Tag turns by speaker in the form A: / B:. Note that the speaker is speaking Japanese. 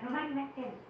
A: 止まりません